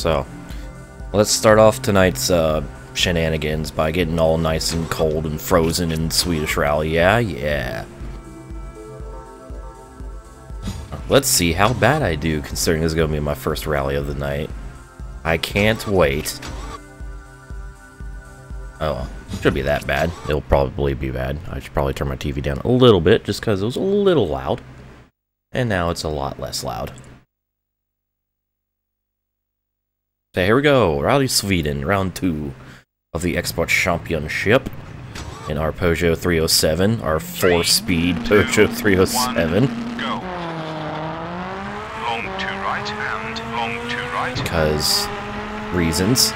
So, let's start off tonight's uh, shenanigans by getting all nice and cold and frozen in Swedish Rally. Yeah, yeah. Let's see how bad I do, considering this is going to be my first rally of the night. I can't wait. Oh, should be that bad. It'll probably be bad. I should probably turn my TV down a little bit, just because it was a little loud. And now it's a lot less loud. So here we go, Rally Sweden, round two of the Expert Championship. In our Peugeot 307, our four-speed Peugeot 307. Go. Long to right and long to right. Because reasons.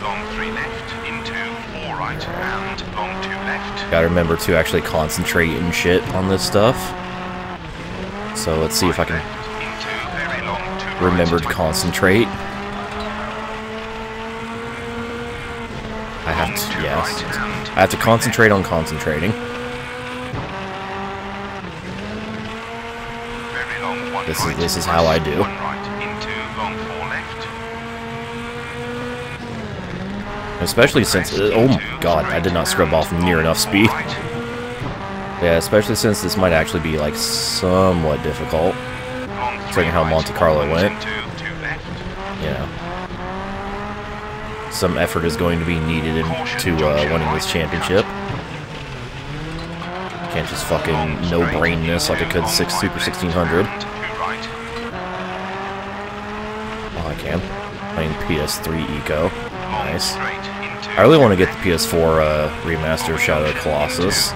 Long three left into four right and long two left. Gotta remember to actually concentrate and shit on this stuff. So let's see if I can long two right. remember to concentrate. I have to, yes. I have to concentrate on concentrating. This is- this is how I do. Especially since, uh, oh my god, I did not scrub off near enough speed. Yeah, especially since this might actually be like somewhat difficult. Considering how Monte Carlo went. Into. You know. Some effort is going to be needed in, to uh, winning this championship. Can't just fucking no-brain this like I could six Super 1600. Oh, I can. Playing PS3 Ico. Nice. I really want to get the PS4 uh, remaster of Shadow of Colossus.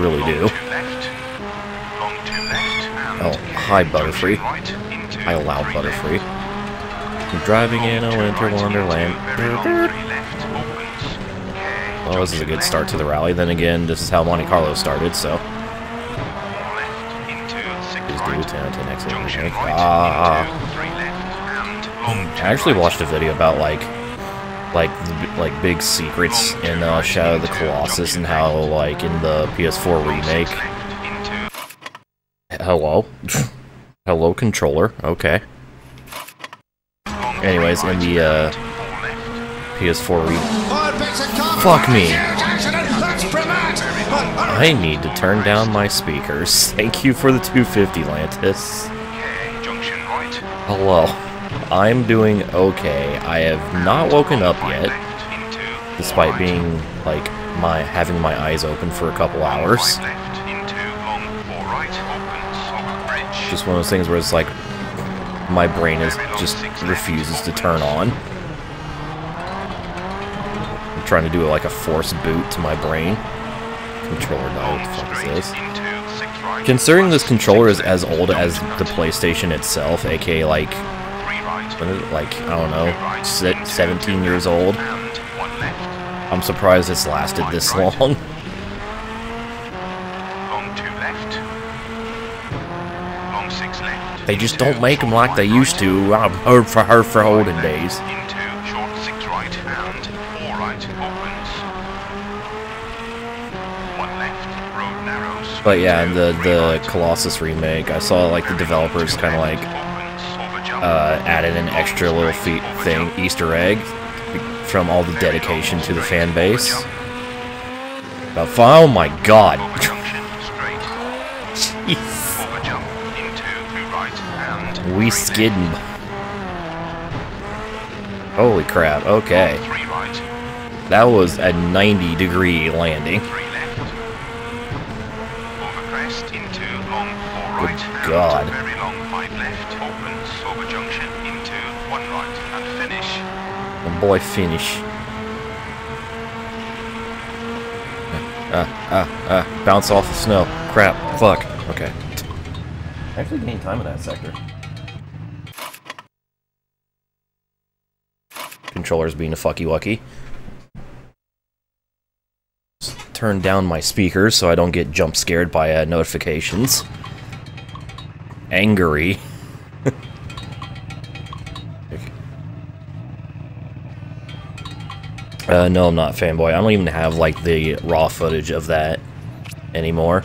Really do. Oh, hi, Butterfree. I allow Butterfree. I'm driving in a winter wonderland. Well, this is a good start to the rally. Then again, this is how Monte Carlo started, so. Please do 10 10 x Ah. I actually watched a video about like, like, like big secrets in uh, Shadow of the Colossus and how like in the PS4 remake. Hello, hello controller. Okay. Anyways, in the uh, PS4 re- Fuck me. I need to turn down my speakers. Thank you for the 250, Lantis. Hello. I'm doing okay. I have not woken up yet, despite being like my having my eyes open for a couple hours. left into long four right opens over bridge. Just one of those things where it's like my brain is just refuses to turn on. I'm trying to do like a force boot to my brain. Controller died. What the fuck is this? Considering this controller is as old as the PlayStation itself, aka like, like I don't know, 17 years old. I'm surprised it's lasted this long. Long two left. Long six left. They just don't make them like they used to. I've heard for her for olden days. Into short six right and four right opens. One left. Road narrows. But yeah, the the. Colossus remake, I saw like the developers kind of like Opens over jump. uh, added an extra little feat thing, Easter egg, from all the dedication to the fan base. But oh my god, we skidding. Holy crap! Okay, that was a 90 degree landing. Good God. Boy, finish. Ah, ah, ah, bounce off the snow. Crap, fuck. Okay. Actually gained time in that sector. Controller's being a fucky wucky. Turn down my speakers so I don't get jump scared by uh, notifications. Angry. Uh, no, I'm not fanboy. I don't even have like the raw footage of that anymore.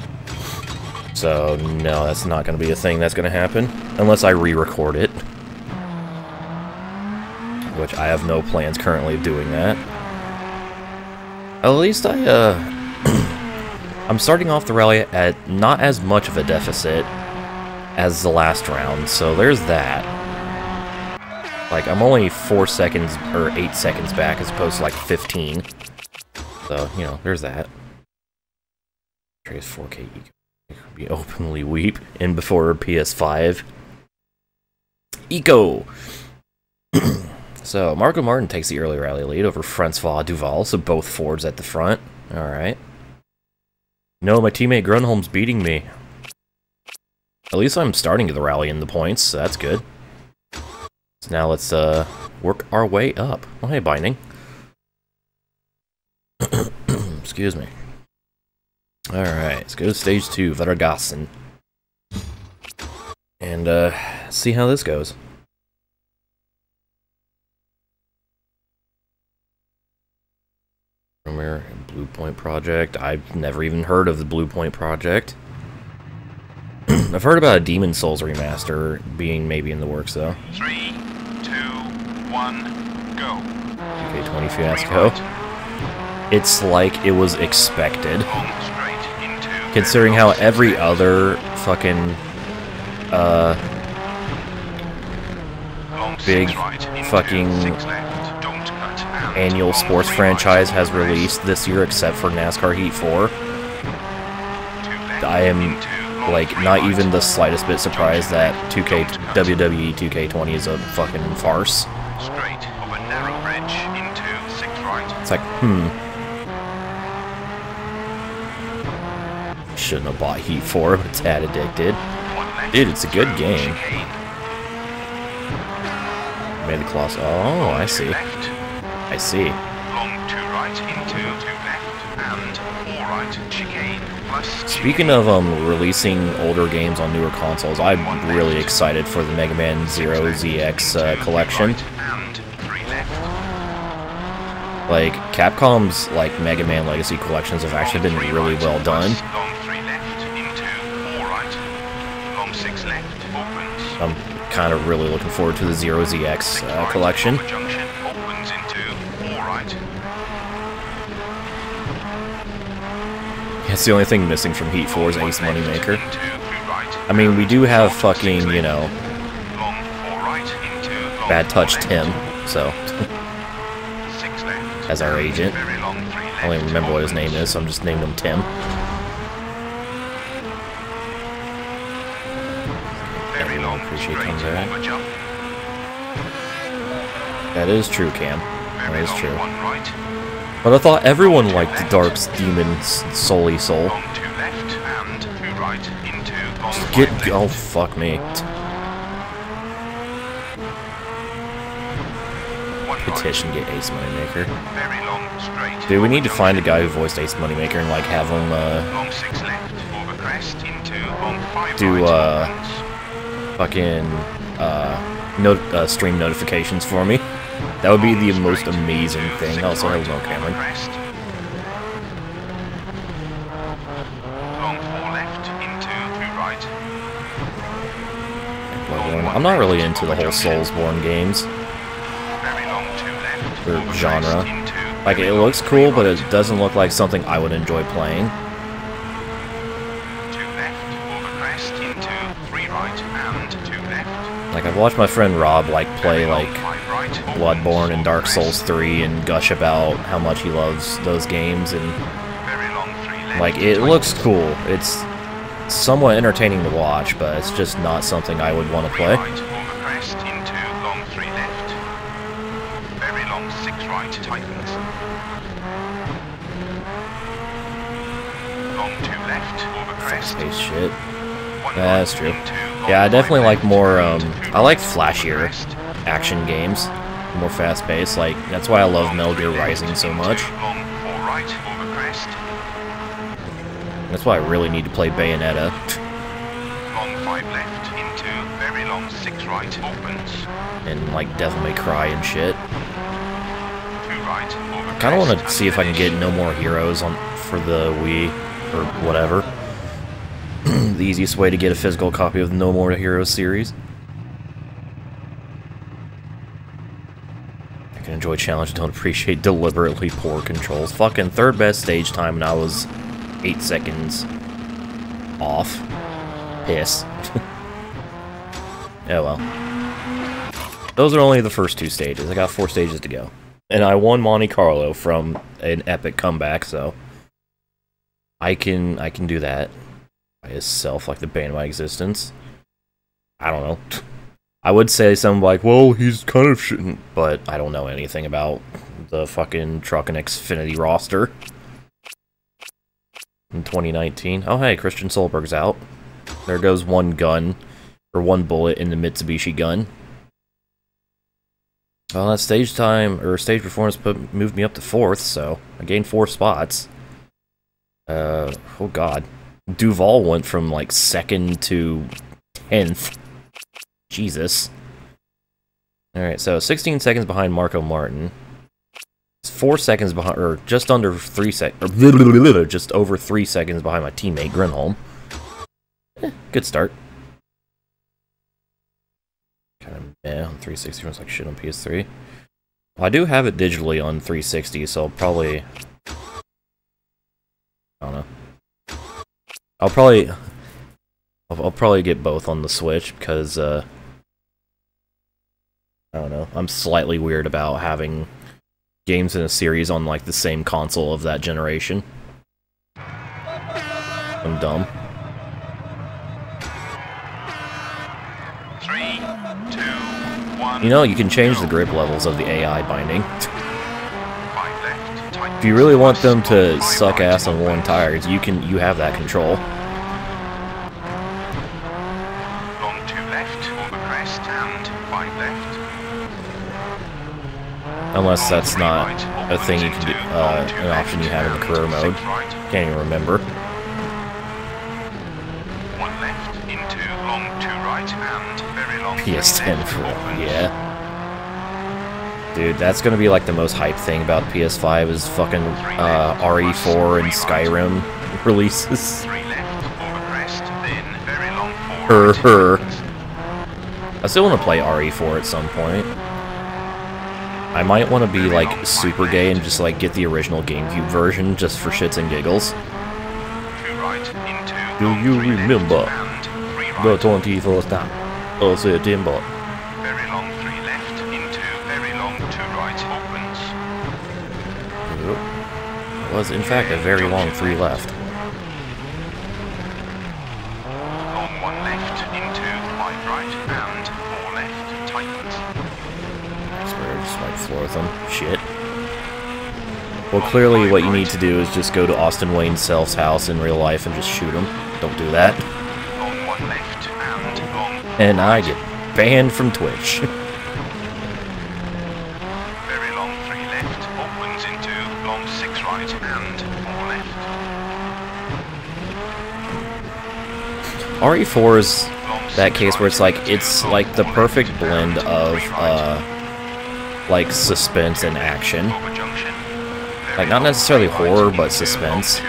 So, no, that's not going to be a thing that's going to happen. Unless I re-record it. Which I have no plans currently of doing that. At least I, uh... I'm starting off the rally at not as much of a deficit as the last round, so there's that. Like, I'm only 4 seconds, or 8 seconds back as opposed to like 15. So, you know, there's that. Trace 4K be openly weep in before PS5. Eco! so, Markko Märtin takes the early rally lead over Francois Duval, so both Fords at the front. Alright. No, my teammate Grönholm's beating me. At least I'm starting the rally in the points, so that's good. So now let's uh, work our way up. Oh, hey, Binding. Excuse me. Alright, let's go to stage two, Vargåsen. And, uh, see how this goes. Premier Blue Point Project. I've never even heard of the Blue Point Project. I've heard about a Demon Souls remaster being maybe in the works, though. Three, two, one, go. UK20 Fiasco. It's like it was expected. Considering how every other fucking, uh, big fucking annual sports franchise has released this year except for NASCAR Heat 4. I am, like, not even the slightest bit surprised that 2K, WWE 2K20 is a fucking farce. It's like, hmm, shouldn't have bought Heat 4, but tad addicted. Dude, it's a good game. Made the claws. Oh, I see. I see. Speaking of um, releasing older games on newer consoles, I'm really excited for the Mega Man Zero ZX uh, collection. Like, Capcom's like Mega Man Legacy collections have actually been really well done. I'm kind of really looking forward to the Zero ZX uh, collection. It's the only thing missing from Heat 4's Ace Moneymaker. I mean, we do have fucking, you know, Bad Touch Tim, so... as our agent. I don't even remember what his name is, so I'm just naming him Tim. appreciate comes out. That is true, Cam. That is true. But I thought everyone liked Dark's Demon Soul Soul. Get... Oh, fuck me. Petition get Ace Moneymaker. Dude, we need to find a guy who voiced Ace Moneymaker and, like, have him, uh... Do, uh fucking uh, not uh, stream notifications for me. That would be the most amazing thing. Also, hello, Cameron. I'm not really into the whole Soulsborne games or genre. Like, it looks cool, but it doesn't look like something I would enjoy playing. Like, I've watched my friend Rob, like, play, like, Bloodborne and Dark Souls 3 and gush about how much he loves those games, and, like, it looks cool. It's somewhat entertaining to watch, but it's just not something I would want to play. Space shit. That's true. Yeah, I definitely like more, um, I like flashier action games, more fast-paced, like, that's why I love Metal Gear Rising so much. That's why I really need to play Bayonetta. Long five left into very long six right opens. And, like, Devil May Cry and shit. I kinda wanna see if I can get No More Heroes on for the Wii, or whatever. the easiest way to get a physical copy of the No More Heroes series. I can enjoy challenge, don't appreciate deliberately poor controls. Fucking third best stage time and I was 8 seconds off. Piss. oh well. Those are only the first two stages. I got four stages to go. And I won Monte Carlo from an epic comeback, so I can I can do that by itself, like the bane of my existence. I don't know. I would say something like, well, he's kind of shouldn't, but I don't know anything about the fucking Truck and Xfinity roster in 2019. Oh, hey, Kristian Sohlberg's out. There goes one gun, or one bullet in the Mitsubishi gun. Well, that stage time, or stage performance put, moved me up to fourth, so I gained four spots. Uh, oh god. Duval went from, like, second to 10th. Jesus. Alright, so 16 seconds behind Markko Märtin. It's four seconds behind, or just under three seconds, or just over three seconds behind my teammate Grönholm. Eh, good start. Kind of meh on 360, was like shit on PS3. Well, I do have it digitally on 360, so I'll probably... I don't know. I'll probably... I'll, I'll probably get both on the Switch, because, uh... I don't know. I'm slightly weird about having games in a series on, like, the same console of that generation. I'm dumb. Three, two, one. You know, you can change the grip levels of the AI binding. If you really want them to suck ass on one tires, you can you have that control. Long two left, over crest, and five left. Unless that's not a thing you can do, uh, an option you have in the career mode. Can't even remember. One left, into long two right, and very long PS10 for yeah. Dude, that's gonna be like the most hype thing about PS5 is fucking uh, RE4 and Skyrim releases. Three left, over crest, then very long four Her, her. I still want to play RE4 at some point. I might want to be like super gay and just like get the original GameCube version just for shits and giggles. Two right, into Do you remember The right. 21st time of September. Very long three left, into very long two right, opens. It was in fact a very long three left. Long one left, into five right, and four left, tightens. I swear I just wiped the floor with them. Shit. Well, clearly what you need to do is just go to Austin Wayne Self's house in real life and just shoot him. Don't do that. Long one left, and I get banned from Twitch. very long three left, opens into long six right, and four. RE4 is that case where it's like it's like the perfect blend of uh like suspense and action. Like not necessarily horror but suspense.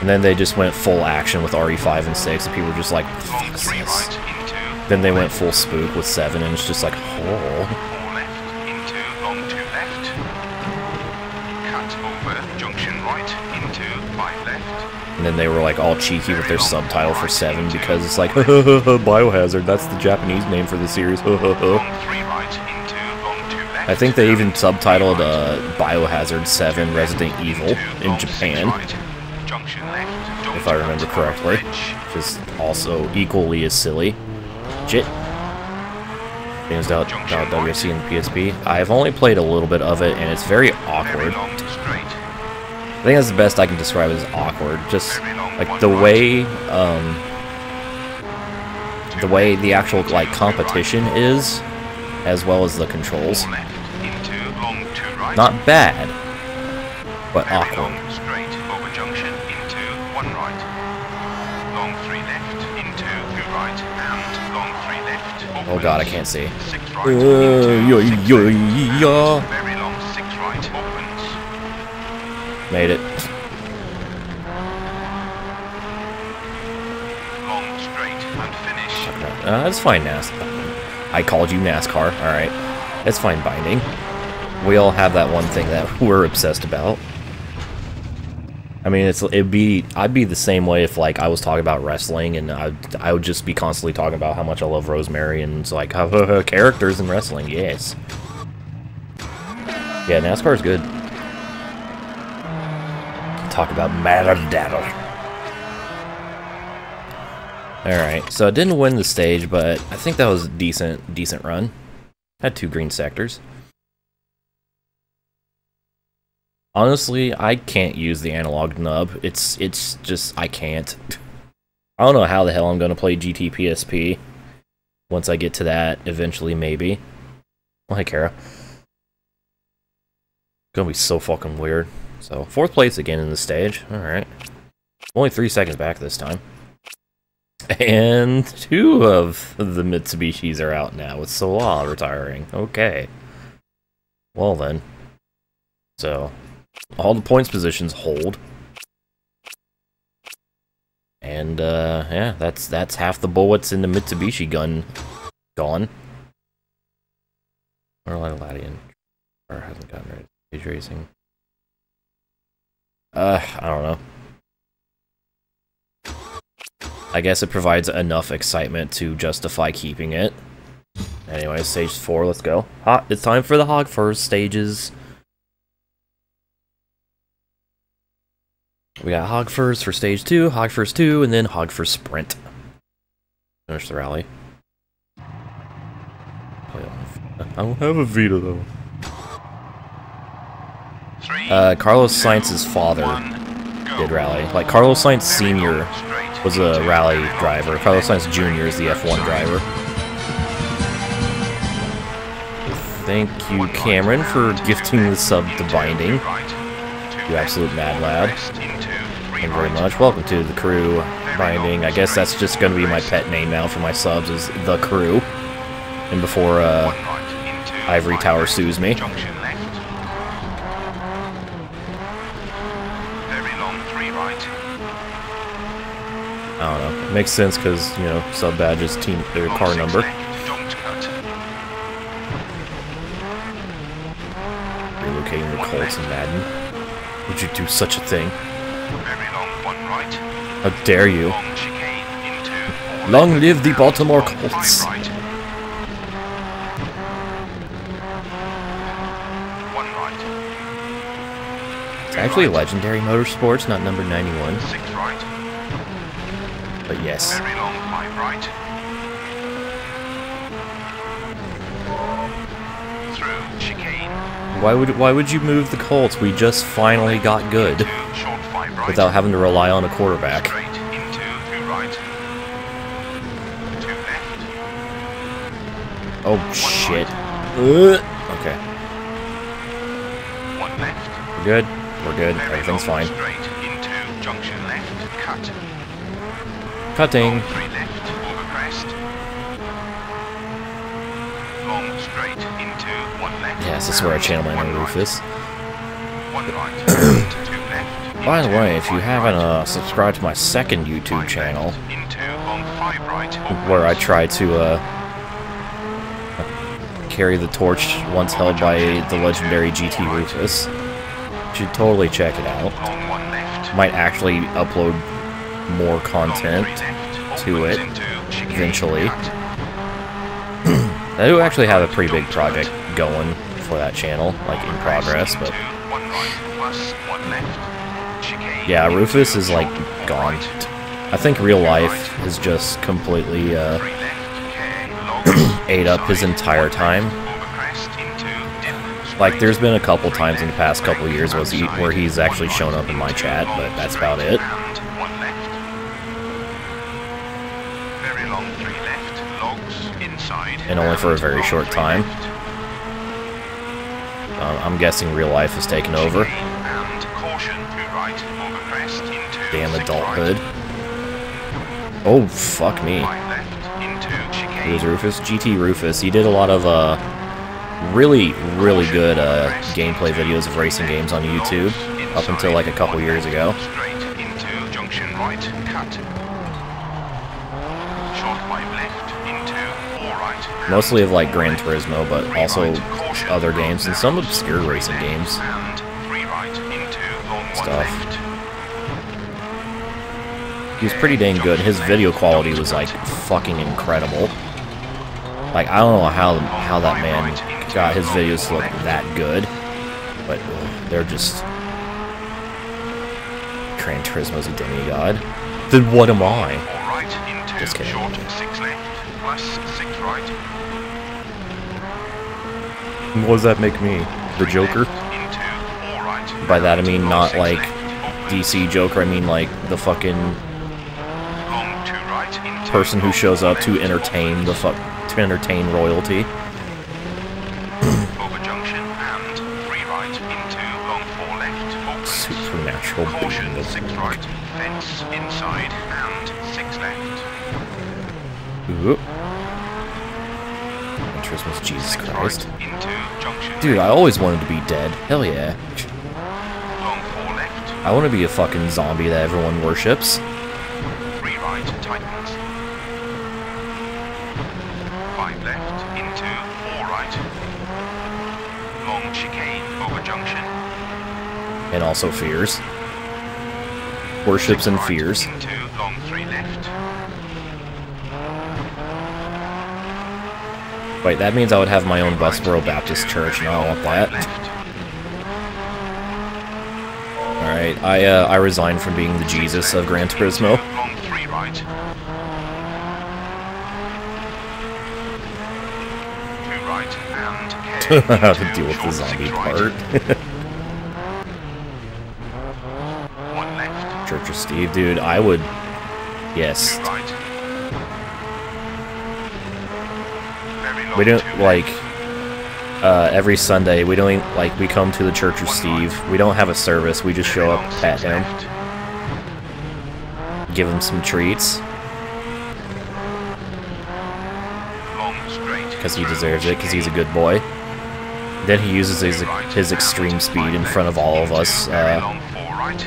and then they just went full action with RE5 and 6 and people were just like? Then they went full spook with 7 and it's just like, oh. And then they were like all cheeky with their subtitle for 7 because it's like, Biohazard, that's the Japanese name for the series. Long three right, into long two left. I think they even subtitled uh, Biohazard 7 Resident Evil in Japan, if I remember correctly. Which is also equally as silly. Shit. Games out out WC and PSP. I've only played a little bit of it and it's very Very awkward. I think that's the best I can describe it as awkward. Just like the way um the way the actual like competition is as well as the controls. Not bad, but awkward. Long, straight, over junction, into one right. Long three left, into two right, and long three left. Opens. Oh god, I can't see. Uh, yo, yo, yo. Very long six right, opens. Made it. Long straight, and finish. Uh, that's fine, NASCAR. I called you NASCAR. All right, that's fine binding. We all have that one thing that we're obsessed about. I mean, it's it'd be I'd be the same way if like I was talking about wrestling and I I would just be constantly talking about how much I love Rosemary and it's like characters in wrestling. Yes. Yeah, NASCAR is good. Talk about matter daddle. Alright, so I didn't win the stage, but I think that was a decent, decent run. Had two green sectors. Honestly, I can't use the analog nub. It's it's just I can't. I don't know how the hell I'm gonna play GT PSP. Once I get to that, eventually maybe. Well, hey Kara. Gonna be so fucking weird. So fourth place again in the stage. All right. Only three seconds back this time. And two of the Mitsubishis are out now, with Sola retiring. Okay. Well then. So, all the points positions hold. And, uh, yeah, that's that's half the bullets in the Mitsubishi gun gone. Or Latian. Or hasn't gotten rid of stage racing. Uh, I don't know. I guess it provides enough excitement to justify keeping it. Anyway, stage 4, let's go. Hot, it's time for the Hagfors stages. We got Hagfors for stage 2, Hagfors 2, and then Hagfors Sprint. Finish the rally. I don't have a Vita though. Uh, Carlos Sainz's father did rally. Like, Carlos Sainz Sr was a rally driver. Carlos Sainz Jr. is the F1 driver. Thank you, Cameron, for gifting the sub to Binding. You absolute mad lad. Thank you very much. Welcome to the crew, Binding. I guess that's just going to be my pet name now for my subs, is The Crew. And before uh, Ivory Tower sues me. I don't know. It makes sense because, you know, sub badge is team their car number. Relocating the Colts in Madden. Would you do such a thing? How dare you? Long live the Baltimore Colts! It's actually a Legendary Motorsports, not number 91. But yes. Very long five right. Through chicane. Why would why would you move the Colts? We just finally got good. Without having to rely on a quarterback. Oh shit. okay. We're good. We're good. Everything's fine. Cutting. Yes, this is where I channel my inner Rufus. By the way, if you haven't uh, subscribed to my second YouTube channel, where I try to uh, carry the torch once held by the legendary GT Rufus, you should totally check it out. Might actually upload more content to it eventually. I do actually have a pretty big project going for that channel, like in progress, but yeah, Rufus is like gone. I think real life has just completely uh, ate up his entire time. Like, there's been a couple times in the past couple years where he's actually shown up in my chat, but that's about it. and only for a very short time. Uh, I'm guessing real life has taken over. Damn adulthood. Oh, fuck me. Who's Rufus? GT Rufus. He did a lot of, uh, really, really good, uh, gameplay videos of racing games on YouTube up until, like, a couple years ago. Mostly of like Gran Turismo, but also other games and some obscure racing games. Stuff. He was pretty dang good. His video quality was like fucking incredible. Like I don't know how how that man got his videos to look that good, but ugh, they're just Gran Turismo's a demigod. Then what am I? Just kidding. What does that make me? The Joker? By that I mean not like DC Joker. I mean like the fucking long two right into person who shows up to entertain the fuck to entertain royalty. over junction and three right into long four left. Supernatural Caution six right. Fence inside and six left. Oop. Christmas, Jesus Christ. into junction. Dude, I always wanted to be dead. Hell yeah. long four left. I want to be a fucking zombie that everyone worships. Right tightens. Five left into four right. Long chicane over junction. And also fears. Worships and fears. Wait, that means I would have my own Westboro Baptist Church, and I don't want that. Alright, I, uh, I resign from being the Jesus of Gran Turismo. How to deal with the zombie part. right. One Steve, dude, I would... Yes. Right. We don't, like... Uh, every Sunday, we don't, like, we come to the Church of Steve. We don't have a service, we just show up, six him, give him some treats, because he deserves it, because he's a good boy. Then he uses his, his extreme speed in front of all of us, uh, long four right.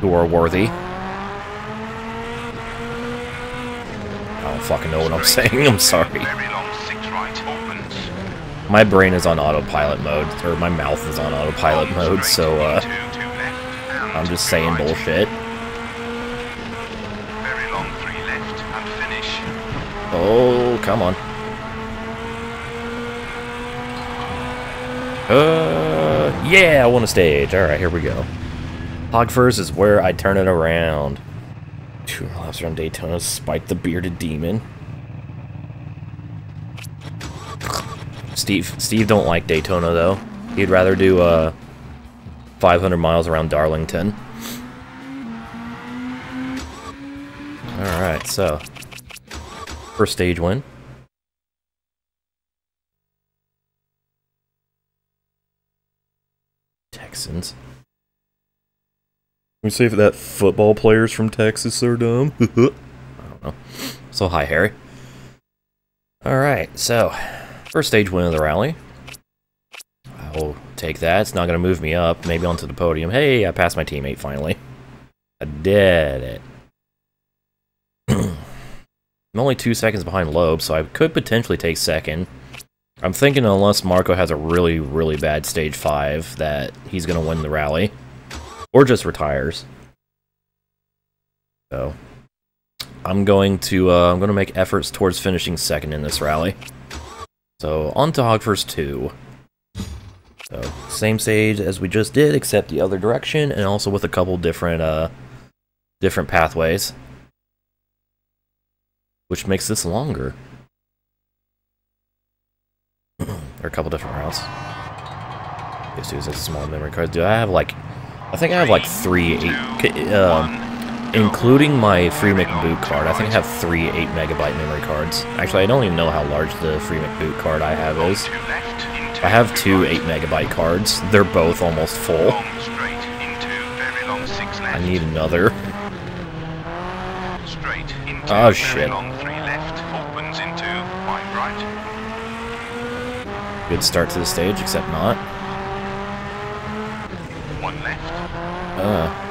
who are worthy. I don't fucking know what I'm saying, I'm sorry. My brain is on autopilot mode, or my mouth is on autopilot mode, so, uh, I'm just saying bullshit. Oh, come on. Uh, yeah, I want a stage. Alright, here we go. Hagfors is where I turn it around. Laps around Daytona, Spike the Bearded Demon. Steve, Steve don't like Daytona though. He'd rather do uh 500 miles around Darlington. All right, so first stage win. Texans. We say if that football players from Texas are dumb. I don't know. So hi, Harry. All right, so first stage win of the rally. I will take that. It's not going to move me up. Maybe onto the podium. Hey, I passed my teammate finally. I did it. I'm only two seconds behind Loeb, so I could potentially take second. I'm thinking unless Markko has a really, really bad stage 5, that he's going to win the rally. Or just retires. So, I'm going to, uh, I'm going to make efforts towards finishing second in this rally. So, on to Hagfors 2. So, same stage as we just did, except the other direction, and also with a couple different, uh, different pathways. Which makes this longer. or a couple different routes. Dude's has a small memory card. Do I have like... I think I have like three eight... Uh, including my free McBoot card, I think I have three 8 megabyte memory cards. Actually, I don't even know how large the free McBoot card I have is. I have two 8 megabyte cards. They're both almost full. I need another. Oh, shit. Good start to the stage, except not. One left. Uh.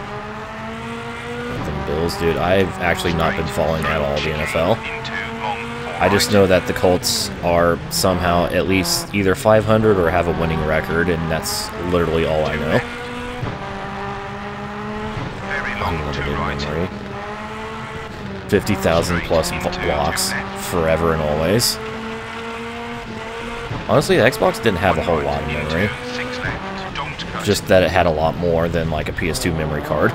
Bills, dude. I've actually not been following at all the NFL. I just know that the Colts are somehow at least either 500 or have a winning record, and that's literally all I know. Unlimited memory. 50,000 plus blocks forever and always. Honestly, the Xbox didn't have a whole lot of memory. Into six left. Don't cut. Just that it had a lot more than like a PS2 memory card.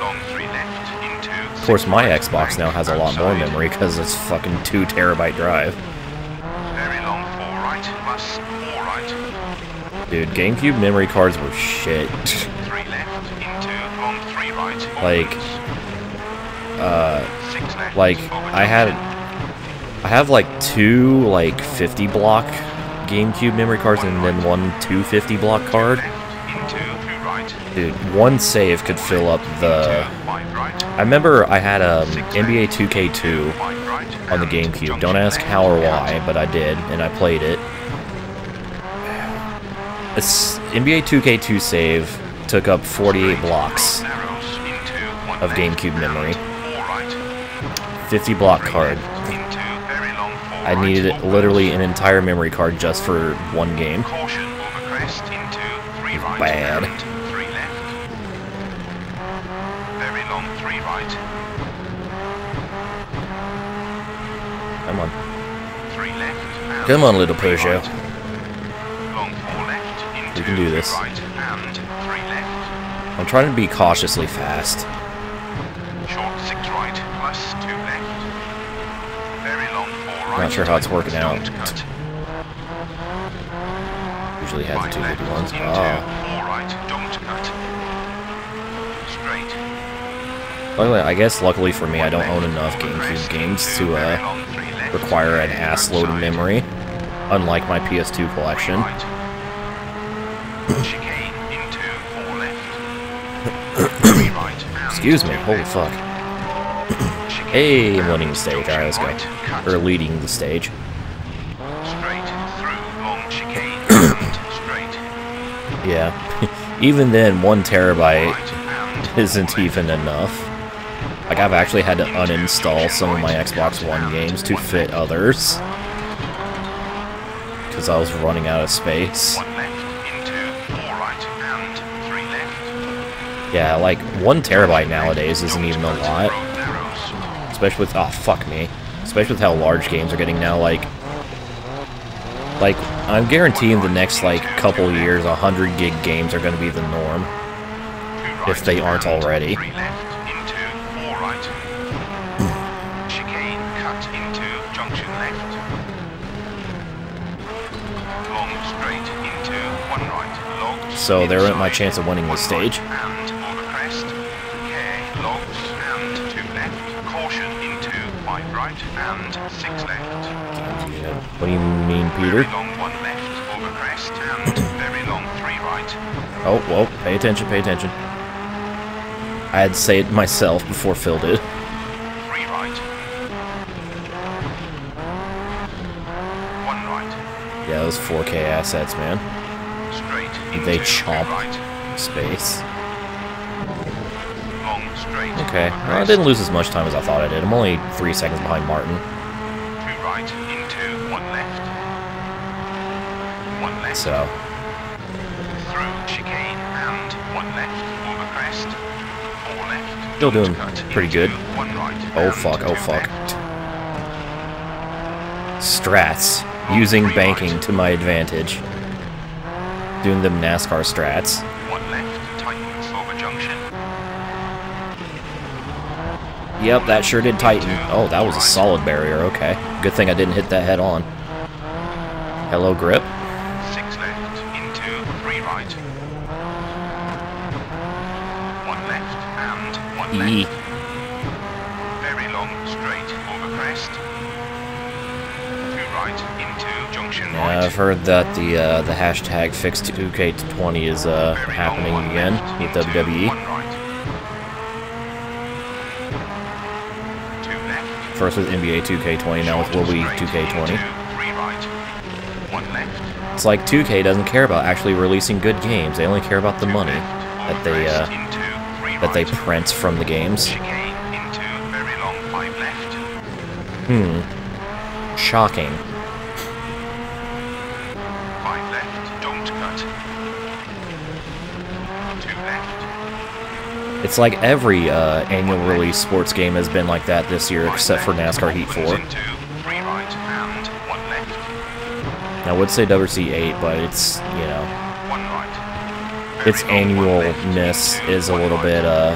long three left. Into Of course, my Xbox now has a lot more memory because it's fucking 2 terabyte drive. Very long four right plus four right. Dude, GameCube memory cards were shit. Three left into long three right. Like, uh, like I had. I have like two like 50 block GameCube memory cards and then one 250 block card. Dude, one save could fill up the. I remember I had um, NBA 2K2 on the GameCube. Don't ask how or why, but I did, and I played it. It's NBA 2K2 save took up 48 blocks of GameCube memory. and Four right. 50 block card. left into very long four I needed literally an entire memory card just for one game. Bad. Come on. Come on, little Peugeot. We can do this. I'm trying to be cautiously fast. Short six right plus two left. Very long four right. I'm not sure how it's working out. Usually have the left 250 ones. Ah. right. Don't cut. Straight. Luckily, I guess luckily for me, I don't own enough GameCube games to uh, long three left. require an ass load of memory, unlike my PS2 collection. right. Chicane into four left. Three right. and Excuse me, holy fuck. Hey, I'm winning the stage. Alright, let's go. Or leading the stage. Straight through long chicane and straight. Yeah. even then, one terabyte isn't even enough. Like, I've actually had to uninstall some of my Xbox One games to fit others. Because I was running out of space. One left into four right and three left. Yeah, like, one terabyte nowadays isn't even a lot. Especially with, oh, fuck me. Especially with how large games are getting now, like... Like, I'm guaranteeing the next, like, couple years, 100 gig games are gonna be the norm. If they aren't already. So there went my chance of winning this stage. right And over crest. Care logs and two left. Caution into five right and six left. What do you mean, Peter? Very long one left over crest and very long three right. Oh, well, pay attention, pay attention. I had to say it myself before Phil did. Three right. One right. Yeah, those 4K assets, man. Straight. They chomp. right. Space. Okay, well, I didn't lose as much time as I thought I did. I'm only three seconds behind Märtin. Two right into one left. One left. So, Through chicane and one left over crest. Four left. Still doing pretty good. One right. oh fuck, Oh fuck. Strats. Using banking to my advantage. Doing them NASCAR strats. One left. Tightens over junction. Yep, that sure did tighten. Oh, that was a solid barrier, okay. Good thing I didn't hit that head on. Hello, grip. Six left into three right. One left and one E. left. Very long straight over crest. Two right into junction right. I've heard that the uh, the hashtag fixed 2K20 is uh, long happening again left with WWE. One right. Two left. First with NBA 2K20, now with Will Wii straight 2K20. into Three right. One left. It's like 2K doesn't care about actually releasing good games. They only care about the money that they uh, that they print from the games. Hmm. Shocking. Five left. Don't cut. Two left. It's like every uh, annual release sports game has been like that this year, except for. NASCAR Heat 4. Into three right and one left. I would say WRC 8, but it's, you know, its annualness is a little bit, uh...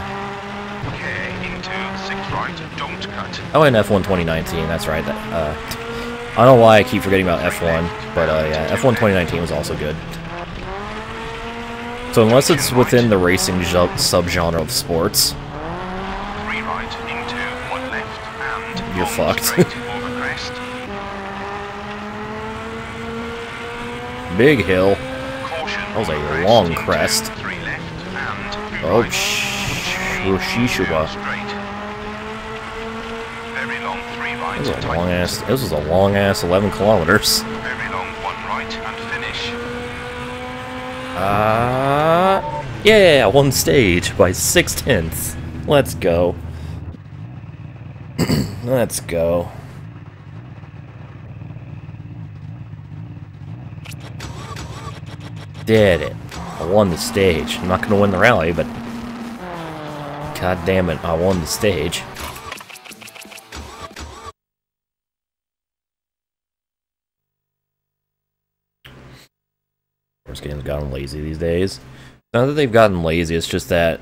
Oh, and F1 2019, that's right. Uh, I don't know why I keep forgetting about F1, but uh, yeah, F1 2019 was also good. So unless it's within the racing subgenre of sports, into one left and You're fucked. straight over crest. Big Hill. That was a long crest. Three left and oh, two Oh, right. sh- Okay, Roshishiba. straight. Very long three right. This was a long ass. This was a long ass 11 kilometers. Very long one right and finish. Uh, yeah, one stage by six tenths. Let's go. Let's go. Did it. I won the stage. I'm not gonna win the rally, but... God damn it, I won the stage. Games gotten lazy these days. Not that they've gotten lazy, it's just that.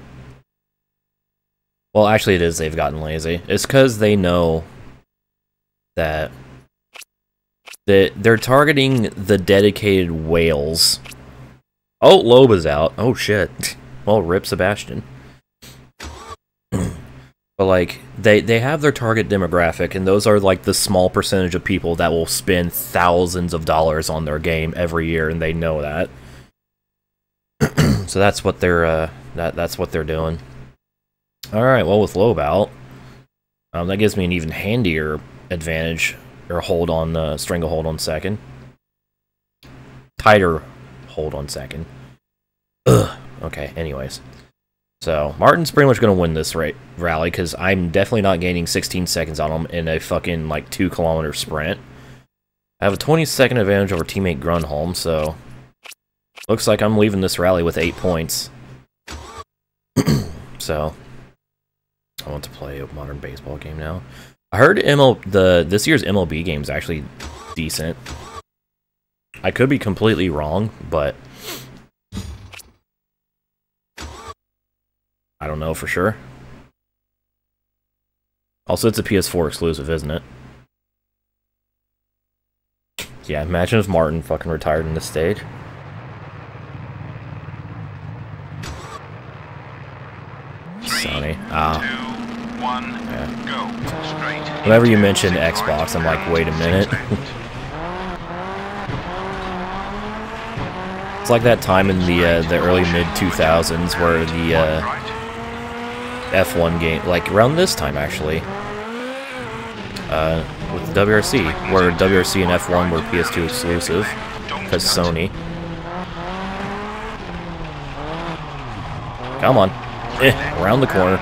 Well, actually, it is they've gotten lazy. It's because they know that that they're targeting the dedicated whales. Oh, Loeb is out. Oh shit. Well, rip Sébastien. but like they they have their target demographic, and those are like the small percentage of people that will spend thousands of dollars on their game every year, and they know that. so that's what they're uh, that that's what they're doing. All right, well with Loeb out, um, that gives me an even handier advantage or hold on uh, stranglehold on second, tighter hold on second. Ugh. Okay. Anyways, so Märtin's pretty much gonna win this ra- rally because I'm definitely not gaining 16 seconds on him in a fucking like two kilometer sprint. I have a 20 second advantage over teammate Grönholm, so looks like I'm leaving this rally with eight points. so I want to play a modern baseball game now. I heard ML the this year's MLB game is actually decent. I could be completely wrong, but I don't know for sure. Also, it's a PS4 exclusive, isn't it? Yeah, imagine if Märtin fucking retired in this stage. Sony. Ah. two, one, Yeah. Whenever you mention Xbox, I'm like, wait a minute. It's like that time in the uh, the early mid 2000s where the uh, F1 game, like around this time actually, uh, with WRC, where WRC and F1 were PS2 exclusive, because Sony. Come on, eh, around the corner.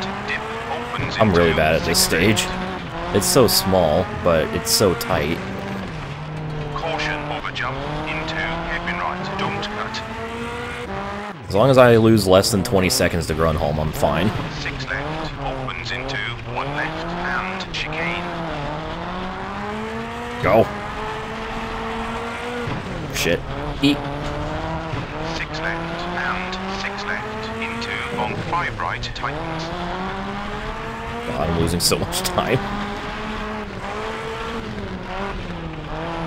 I'm really bad at this stage. It's so small, but it's so tight. Caution over jump into hairpin right. Don't cut. As long as I lose less than 20 seconds to Grönholm, I'm fine. Six left. Opens into one left and chicane. Go. Shit. Eat. Six left and six left into long five right. God, I'm losing so much time.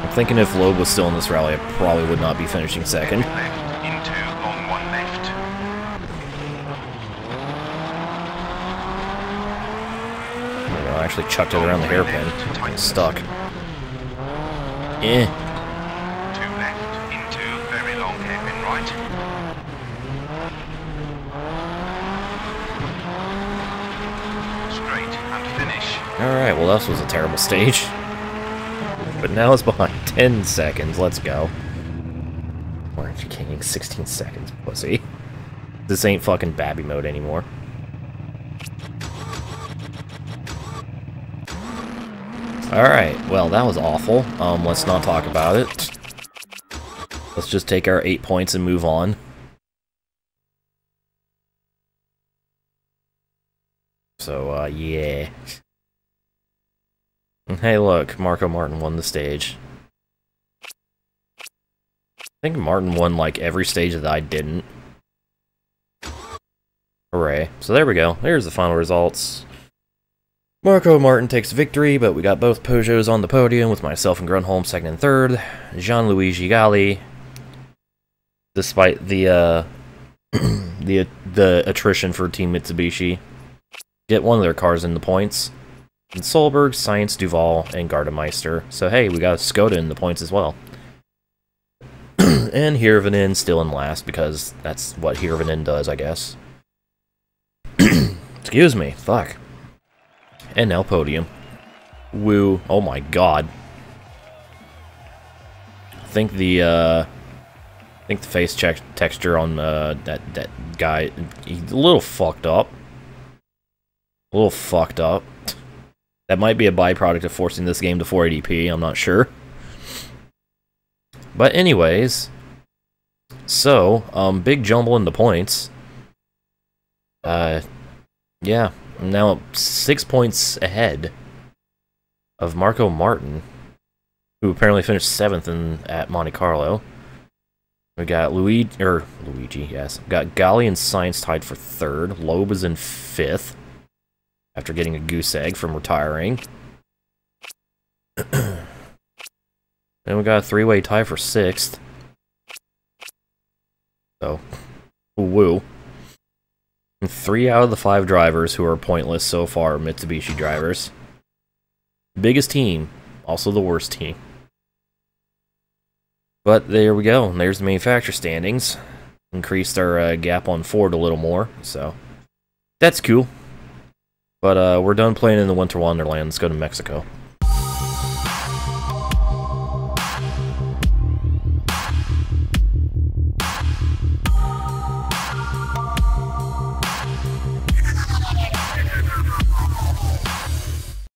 I'm thinking if Loeb was still in this rally, I probably would not be finishing second. Left into long one left. I actually chucked it around the hairpin. It's stuck. Eh. Two left into very long hairpin right. Straight and finish. Alright, well, was a terrible stage. But now it's behind 10 seconds. Let's go. You gaining 16 seconds, pussy? This ain't fucking Babby mode anymore. Alright, well, that was awful. Um, let's not talk about it. Let's just take our eight points and move on. So, uh, yeah. Hey, look, Markko Märtin won the stage. I think Märtin won, like, every stage that I didn't. Hooray. So there we go. There's the final results. Markko Märtin takes victory, but we got both Peugeots on the podium with myself and Grönholm second and third. Gianluigi Galli, despite the uh, the the attrition for Team Mitsubishi, get one of their cars in the points. Solberg, Sainz, Duval, and Gardemeister. So hey, we got Skoda in the points as well. and Hirvonen still in last because that's what Hirvonen does, I guess. Excuse me, fuck. And now podium. Woo. Oh my god. I think the, uh... I think the face check texture on uh, that, that guy, he's a little fucked up. A little fucked up. That might be a byproduct of forcing this game to 480p, I'm not sure. But anyways, so, um, big jumble in the points. Uh, yeah, I'm now six points ahead of Markko Märtin, who apparently finished seventh in at Monte Carlo. We got Luigi, or Luigi, yes. We got Galli Sainz tied for third. Loeb is in fifth after getting a goose egg from retiring. then we got a three-way tie for sixth. So, woo. Three out of the five drivers who are pointless so far are Mitsubishi drivers. Biggest team, also the worst team. But there we go. There's the manufacturer standings. Increased our uh, gap on Ford a little more, so that's cool. But uh, we're done playing in the Winter Wonderland. Let's go to Mexico.